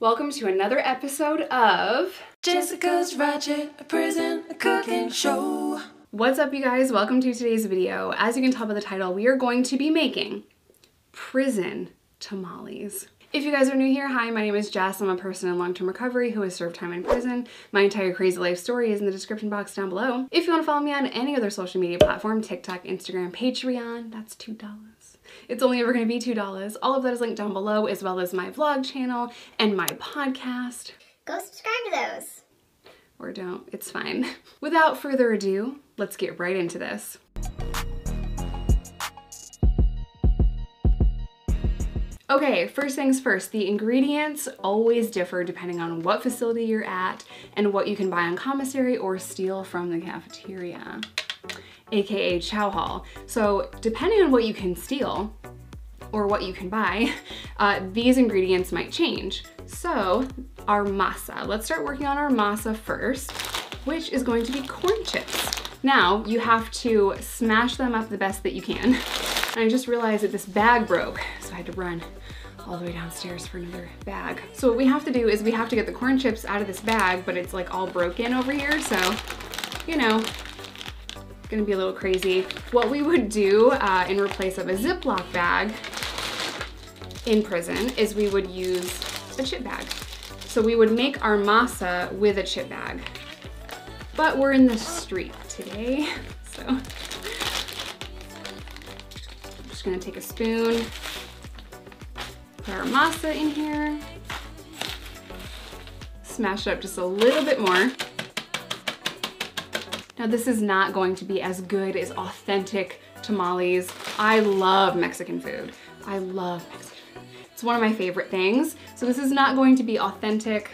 Welcome to another episode of Jessica's Ratchet, a prison a cooking show. What's up you guys? Welcome to today's video. As you can tell by the title, we are going to be making prison tamales. If you guys are new here, hi, my name is Jess. I'm a person in long-term recovery who has served time in prison. My entire crazy life story is in the description box down below. If you want to follow me on any other social media platform, TikTok, Instagram, Patreon, that's $2. It's only ever going to be $2. All of that is linked down below, as well as my vlog channel and my podcast. Go subscribe to those. Or don't, it's fine. Without further ado, let's get right into this. Okay, first things first, the ingredients always differ depending on what facility you're at and what you can buy on commissary or steal from the cafeteria, aka chow hall. So depending on what you can steal or what you can buy, uh, these ingredients might change. So our masa, let's start working on our masa first, which is going to be corn chips. Now you have to smash them up the best that you can. And I just realized that this bag broke, so I had to run all the way downstairs for another bag. So what we have to do is we have to get the corn chips out of this bag, but it's like all broken over here, so, you know, gonna be a little crazy. What we would do uh, in replace of a Ziploc bag in prison is we would use a chip bag. So we would make our masa with a chip bag. But we're in the street today, so I'm just gonna take a spoon, put our masa in here, smash it up just a little bit more. Now this is not going to be as good as authentic tamales. I love Mexican food. I love Mexican food. It's one of my favorite things. So this is not going to be authentic,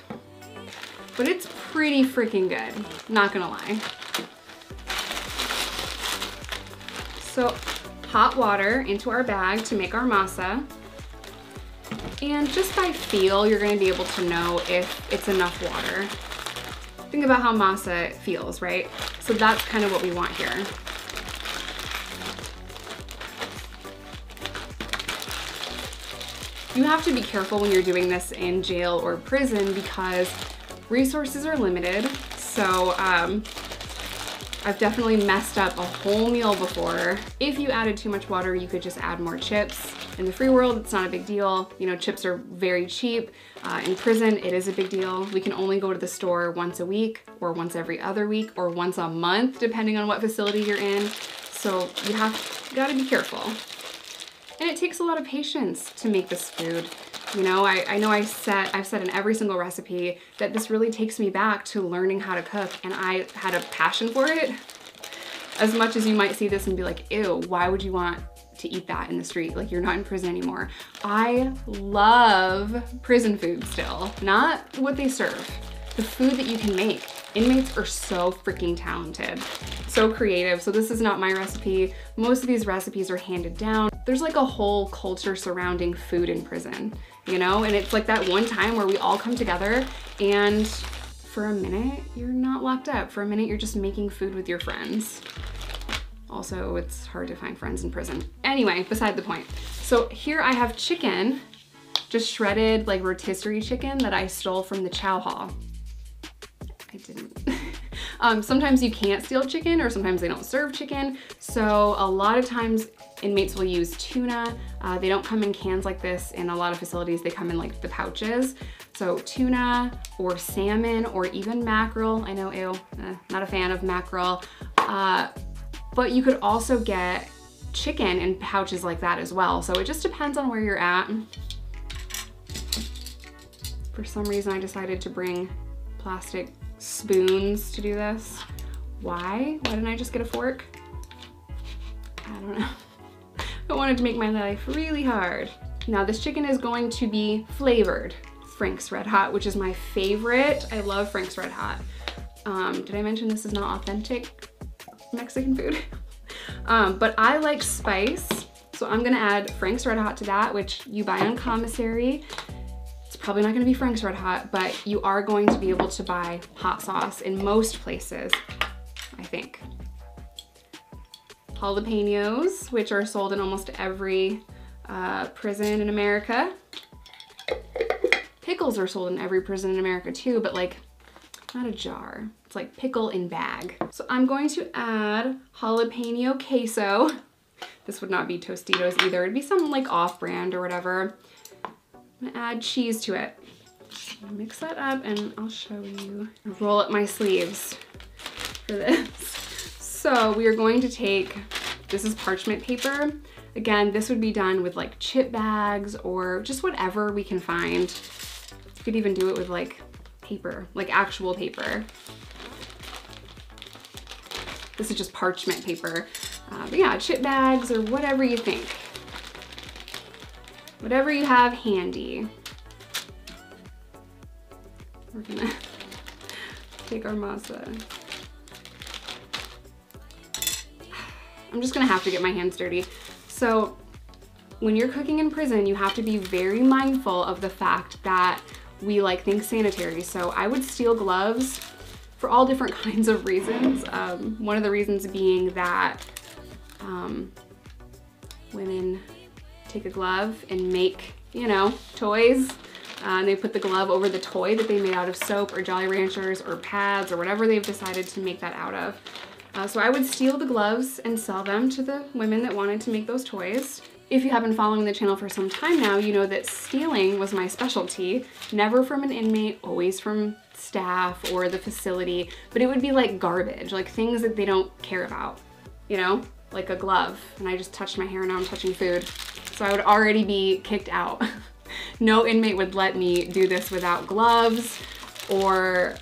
but it's pretty freaking good, not gonna lie. So hot water into our bag to make our masa. And just by feel, you're gonna be able to know if it's enough water. Think about how masa feels, right? So that's kind of what we want here. You have to be careful when you're doing this in jail or prison because resources are limited. So um, I've definitely messed up a whole meal before. If you added too much water, you could just add more chips. In the free world, it's not a big deal. You know, chips are very cheap. Uh, in prison, it is a big deal. We can only go to the store once a week or once every other week or once a month, depending on what facility you're in. So you have you gotta be careful. And it takes a lot of patience to make this food. You know, I, I know I said, I've said in every single recipe that this really takes me back to learning how to cook and I had a passion for it. As much as you might see this and be like, ew, why would you want to eat that in the street? Like you're not in prison anymore. I love prison food still, not what they serve, the food that you can make. Inmates are so freaking talented, so creative. So this is not my recipe. Most of these recipes are handed down. There's like a whole culture surrounding food in prison, you know? And it's like that one time where we all come together and for a minute, you're not locked up. For a minute, you're just making food with your friends. Also, it's hard to find friends in prison. Anyway, beside the point. So here I have chicken, just shredded like rotisserie chicken that I stole from the chow hall. I didn't. um, sometimes you can't steal chicken or sometimes they don't serve chicken. So a lot of times inmates will use tuna. Uh, they don't come in cans like this in a lot of facilities. They come in like the pouches. So tuna or salmon or even mackerel. I know, ew, eh, not a fan of mackerel. Uh, but you could also get chicken in pouches like that as well. So it just depends on where you're at. For some reason, I decided to bring plastic spoons to do this. Why? Why didn't I just get a fork? I don't know. I wanted to make my life really hard. Now this chicken is going to be flavored Frank's Red Hot, which is my favorite. I love Frank's Red Hot. Um, did I mention this is not authentic Mexican food? um, but I like spice, so I'm gonna add Frank's Red Hot to that, which you buy on commissary. It's probably not gonna be Frank's Red Hot, but you are going to be able to buy hot sauce in most places, I think. Jalapenos, which are sold in almost every uh, prison in America pickles are sold in every prison in America too, but like not a jar. It's like pickle in bag. So I'm going to add jalapeno queso. This would not be Tostitos either. It'd be some like off-brand or whatever. I'm gonna add cheese to it. Mix that up and I'll show you. Roll up my sleeves for this. So we are going to take, this is parchment paper. Again, this would be done with like chip bags or just whatever we can find. You could even do it with like paper, like actual paper. This is just parchment paper. Uh, but yeah, chip bags or whatever you think. Whatever you have handy. We're gonna take our masa. I'm just gonna have to get my hands dirty. So when you're cooking in prison, you have to be very mindful of the fact that we like things sanitary. So I would steal gloves for all different kinds of reasons. Um, one of the reasons being that um, women take a glove and make, you know, toys. Uh, and they put the glove over the toy that they made out of soap or Jolly Ranchers or pads or whatever they've decided to make that out of. Uh, so I would steal the gloves and sell them to the women that wanted to make those toys. If you have been following the channel for some time now, you know that stealing was my specialty. Never from an inmate, always from staff or the facility, but it would be like garbage, like things that they don't care about, you know? Like a glove, and I just touched my hair and now I'm touching food. So I would already be kicked out. no inmate would let me do this without gloves or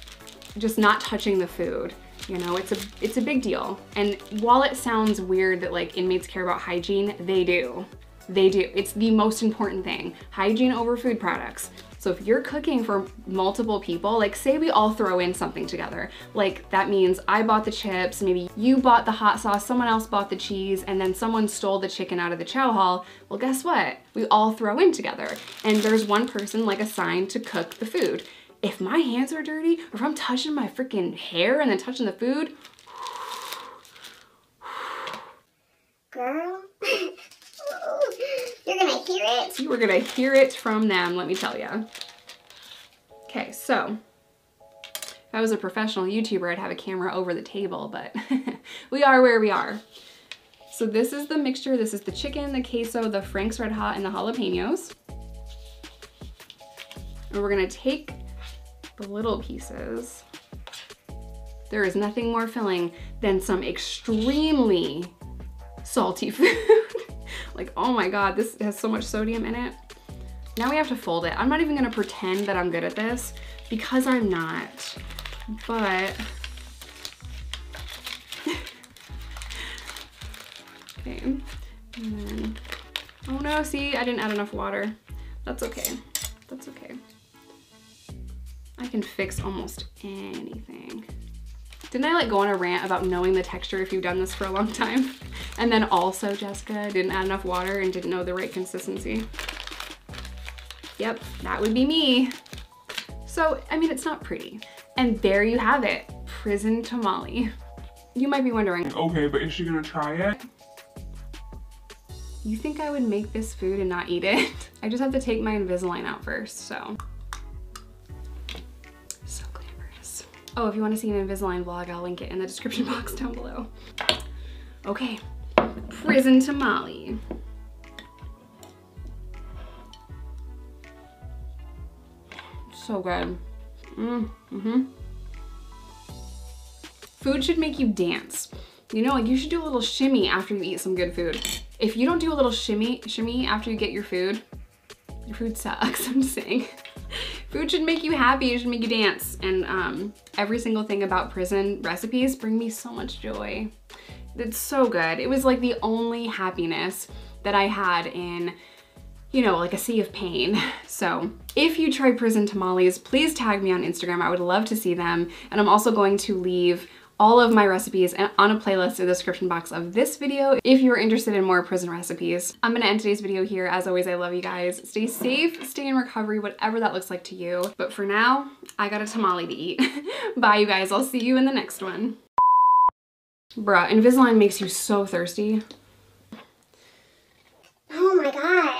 just not touching the food. You know, it's a it's a big deal. And while it sounds weird that like inmates care about hygiene, they do. They do. It's the most important thing. Hygiene over food products. So if you're cooking for multiple people, like say we all throw in something together, like that means I bought the chips, maybe you bought the hot sauce, someone else bought the cheese, and then someone stole the chicken out of the chow hall, well guess what? We all throw in together. And there's one person like assigned to cook the food. If my hands are dirty, or if I'm touching my freaking hair and then touching the food, Girl. Hear it. you are gonna hear it from them, let me tell you. Okay, so if I was a professional YouTuber, I'd have a camera over the table, but we are where we are. So this is the mixture. This is the chicken, the queso, the Frank's Red Hot, and the jalapenos. And we're gonna take the little pieces. There is nothing more filling than some extremely salty food. Like, oh my God, this has so much sodium in it. Now we have to fold it. I'm not even gonna pretend that I'm good at this because I'm not, but. okay, and then, oh no, see, I didn't add enough water. That's okay, that's okay. I can fix almost anything. Didn't I like go on a rant about knowing the texture if you've done this for a long time? And then also, Jessica, didn't add enough water and didn't know the right consistency. Yep, that would be me. So, I mean, it's not pretty. And there you have it, prison tamale. You might be wondering, Okay, but is she gonna try it? you think I would make this food and not eat it? I just have to take my Invisalign out first, so. So Oh, if you wanna see an Invisalign vlog, I'll link it in the description box down below. Okay, prison tamale. So good. Mm, hmm Food should make you dance. You know, like you should do a little shimmy after you eat some good food. If you don't do a little shimmy, shimmy after you get your food, your food sucks, I'm just saying. Food should make you happy, it should make you dance. And um, every single thing about prison recipes bring me so much joy. It's so good. It was like the only happiness that I had in you know, like a sea of pain. So if you try prison tamales, please tag me on Instagram. I would love to see them. And I'm also going to leave all of my recipes on a playlist in the description box of this video if you're interested in more prison recipes. I'm gonna end today's video here. As always, I love you guys. Stay safe, stay in recovery, whatever that looks like to you. But for now, I got a tamale to eat. Bye, you guys. I'll see you in the next one. Bruh, Invisalign makes you so thirsty. Oh my god.